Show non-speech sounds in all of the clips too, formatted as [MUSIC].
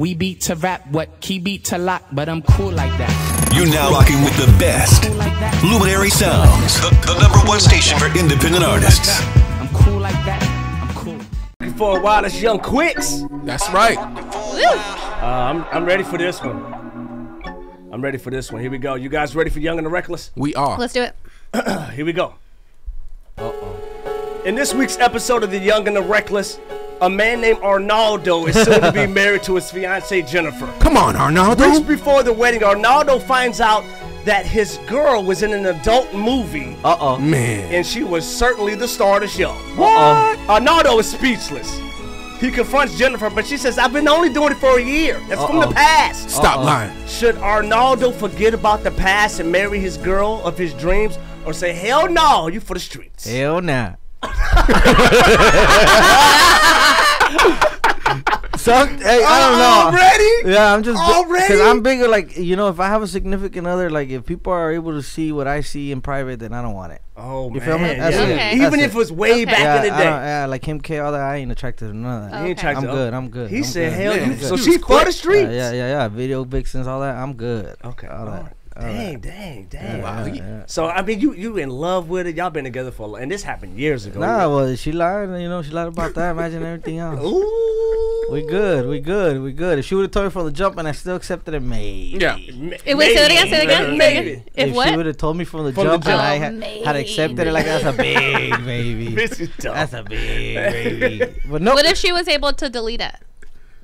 We beat to rap, what key beat to lock, but I'm cool like that. You're now rocking with the best. Luminary Sounds, the, the number one station for independent artists. I'm cool like that. I'm cool. Looking for a while, it's Young Quicks. That's right. Uh, I'm, I'm ready for this one. I'm ready for this one. Here we go. You guys ready for Young and the Reckless? We are. Let's do it. [CLEARS THROAT] Here we go. Uh-oh. In this week's episode of The Young and the Reckless, a man named Arnaldo is soon to be [LAUGHS] married to his fiancee Jennifer. Come on, Weeks Arnaldo. before the wedding, Arnaldo finds out that his girl was in an adult movie, Uh oh. Man. and she was certainly the star of the show. Uh Arnaldo is speechless. He confronts Jennifer, but she says, I've been only doing it for a year. That's from the past. Stop Uh-oh. lying. Should Arnaldo forget about the past and marry his girl of his dreams, or say, hell no, you for the streets? Hell nah. [LAUGHS] [LAUGHS] so hey, I don't know. Already? Yeah, I'm just Already? because I'm bigger. Like you know, if I have a significant other, like if people are able to see what I see in private, then I don't want it. Oh, You man. feel me? That's yeah. it. Okay. Even That's if it. it was way Okay. back yeah, in the day. yeah, like him, K, all that. I ain't attracted to none of that. He ain't Okay. attracted I'm good. I'm good. He I'm said, good. hell, Man, you, he so was she for the streets? Yeah, yeah, yeah, yeah. Video vixens, all that. I'm good. Okay. All all that. right. all that. Dang, dang, dang. Wow. Yeah, yeah. So I mean, you you in love with it? Y'all been together for, a lo- and this happened years ago. Nah, well, she lied. You know, she lied about that. Imagine everything [LAUGHS] else. Ooh. We good. We good. We good. If she would have told me from the jump and I still accepted it, maybe. Yeah. M- Wait, say it again. Say it again. Maybe. again. If If she would have told me from the From the jump and. I Oh, ha- had accepted it, like that's a big baby. [LAUGHS] This is dumb. That's a big baby. But [LAUGHS] nope. What if she was able to delete it?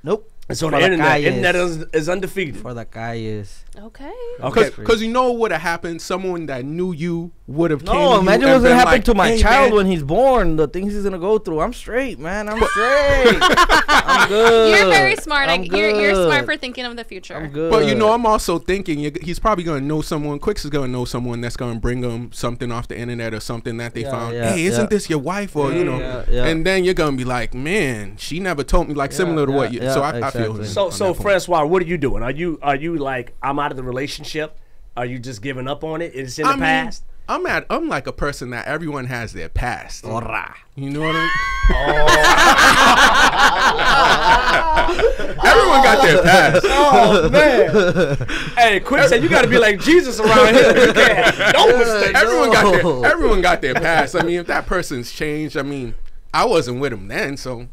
Nope. So For the internet, calles. internet is, is undefeated. For the calles. Okay. Okay. Because you know what would have happened? Someone that knew you would have came No, you imagine what's gonna happen like, to my "Hey, child man." when he's born. The things he's gonna go through. I'm straight, man. I'm [LAUGHS] straight. I'm [LAUGHS] good. You're very smart. I, I'm you're, you're smart for thinking of the future. I'm good. But you know, I'm also thinking he's probably gonna know someone. Quicks is gonna know someone that's gonna bring him something off the internet or something that they Yeah, found. yeah, hey, isn't yeah. this your wife? Or you know, yeah, yeah. and then you're gonna be like, man, she never told me. Like similar to what you. yeah, so I, I exactly. So so. Francois, what are you doing? Are you are you like I'm out of the relationship? Are you just giving up on it? It's in the I mean, past. I'm at. I'm like a person that everyone has their past. Ora. You know what I mean? Oh. [LAUGHS] everyone got their past. [LAUGHS] Oh man! hey, quick said you got to be like Jesus around here. You can't have no. Everyone got their. Everyone got their past. I mean, if that person's changed, I mean, I wasn't with him then, so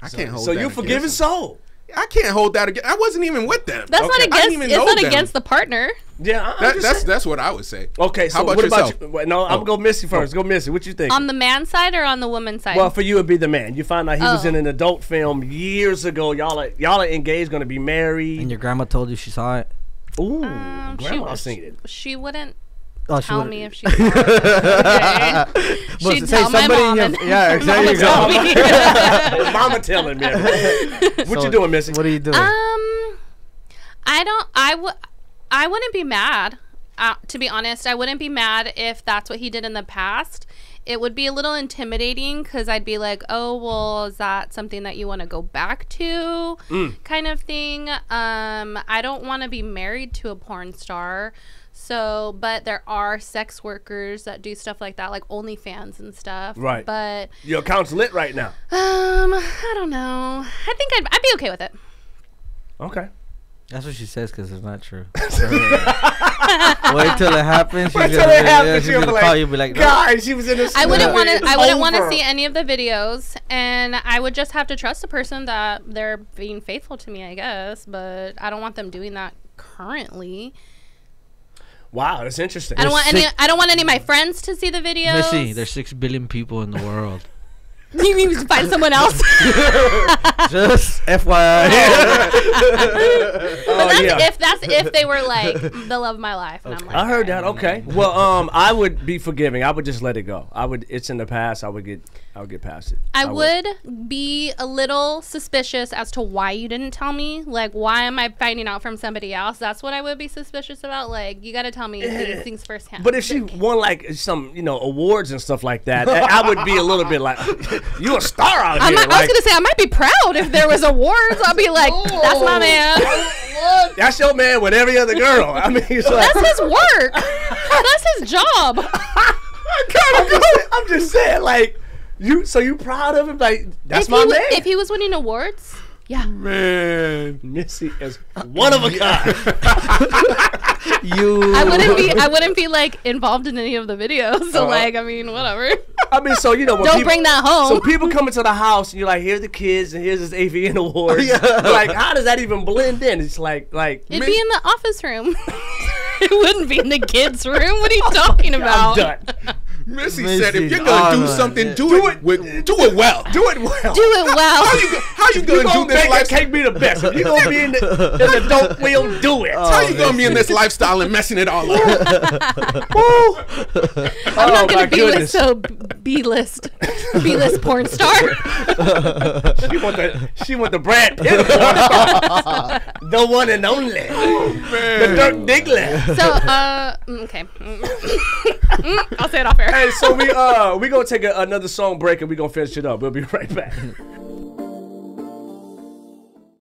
I can't hold. So you forgiven soul? I can't hold that against. I wasn't even with them. That's Okay. not I didn't against. even It's know not them. against the partner. Yeah, I, I'm That, that's saying. that's what I would say. Okay, so How about what yourself? about you? Wait, no, I'm Oh. gonna go Missy first. Go Missy. What you think? On the man side or on the woman side? well, for you, it'd be the man. You find out he was Oh. in an adult film years ago. Y'all are y'all are engaged, gonna be married. And your grandma told you she saw it. Ooh, Um, grandma she, seen it. She wouldn't Oh, she tell would've- me if [LAUGHS] she. Saw. Okay. But She'd tell my somebody in mom. your- and yeah, [LAUGHS] exactly. you Mama tell me. [LAUGHS] Mama telling me. what So, you doing, Missy? What are you doing? Um, I don't. I would. I wouldn't be mad. Uh, to be honest, I wouldn't be mad if that's what he did in the past. It would be a little intimidating because I'd be like, "Oh, well, is that something that you want to go back to?" Kind of thing. Um, I don't want to be married to a porn star. So, but there are sex workers that do stuff like that, like OnlyFans and stuff. Right. But Your account's lit right now. um, I don't know. I think I'd, I'd be okay with it. Okay. That's what she says because it's not true. [LAUGHS] Wait till it happens. Wait till gonna, it yeah, happens. she's She'll gonna be call like, you. Be like, no. Guys, she was in this. I wouldn't want to. I wouldn't want to see any of the videos, and I would just have to trust the person that they're being faithful to me. I guess, but I don't want them doing that currently. Wow, that's interesting. I don't want any. I don't want any of my friends to see the videos. Missy, there's six billion people in the world. You need to find someone else. [LAUGHS] Just FYI. [LAUGHS] But Oh, that's yeah. if that's if they were like the love of my life, and I'm like, I heard that. Okay. Well, um, I would be forgiving. I would just let it go. I would. It's in the past. I would get. I would get past it. I would be a little suspicious as to why you didn't tell me. Like, why am I finding out from somebody else? That's what I would be suspicious about. Like, you got to tell me eh, these things firsthand. But if she won like some, you know, awards and stuff like that, I I would be a little bit like, [LAUGHS] "You a star out I, here." might, I was gonna say I might be proud if there was awards. I'll be like, that's my man. That's your man with every other girl. I mean, it's like, That's his work. [LAUGHS] That's his job. I'm, just, I'm just saying, like, you. So you proud of him? Like, that's if my he, wa- man. If he was winning awards, Yeah. Man, Missy is [LAUGHS] one of a kind. [LAUGHS] You. I wouldn't be I wouldn't be like involved in any of the videos. So Uh, like I mean whatever. I mean, so you know, Don't people, bring that home. So people come into the house and you're like, here's the kids and here's this AVN [LAUGHS] award. Like, how does that even blend in? It's like, like It'd be in the office room. it wouldn't be in the kids' room. What are you talking I'm about? done. Missy, Missy, said if you're gonna oh, do something, yeah. do, Do it, it. with, do it well. Do it well. Do it well. How you how you You gonna gonna do this make that lifestyle? cake be the best. If you gonna be in the, in the dope wheel, do it. How you gonna be in this lifestyle and messing it all up? I'm oh not my gonna be with goodness. so B list B list porn star. She want the she want the Brad Pitt, the one and only, the Dirk Diggler. So uh mm, okay. Mm, I'll say it off air. Hey, so we uh we gonna take a, another song break and we gonna finish it up. We'll be right back. [LAUGHS]